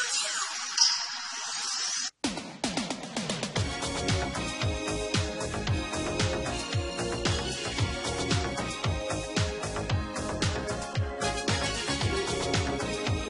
Churchill